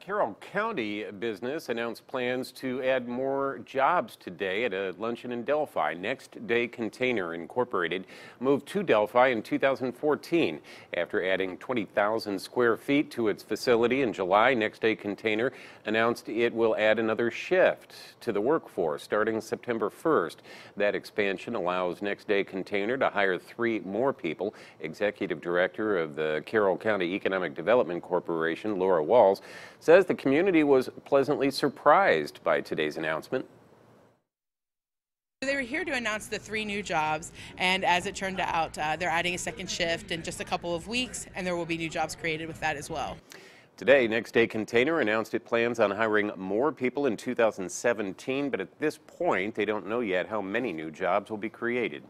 Carroll County business announced plans to add more jobs today at a luncheon in Delphi. Next Day Container Incorporated moved to Delphi in 2014. After adding 20,000 square feet to its facility in July, Next Day Container announced it will add another shift to the workforce starting September 1st. That expansion allows Next Day Container to hire three more people. Executive Director of the Carroll County Economic Development Corporation, Laura Walls, says the community was pleasantly surprised by today's announcement. They were here to announce the three new jobs, and as it turned out, uh, they're adding a second shift in just a couple of weeks, and there will be new jobs created with that as well. Today, Next Day Container announced it plans on hiring more people in 2017, but at this point, they don't know yet how many new jobs will be created.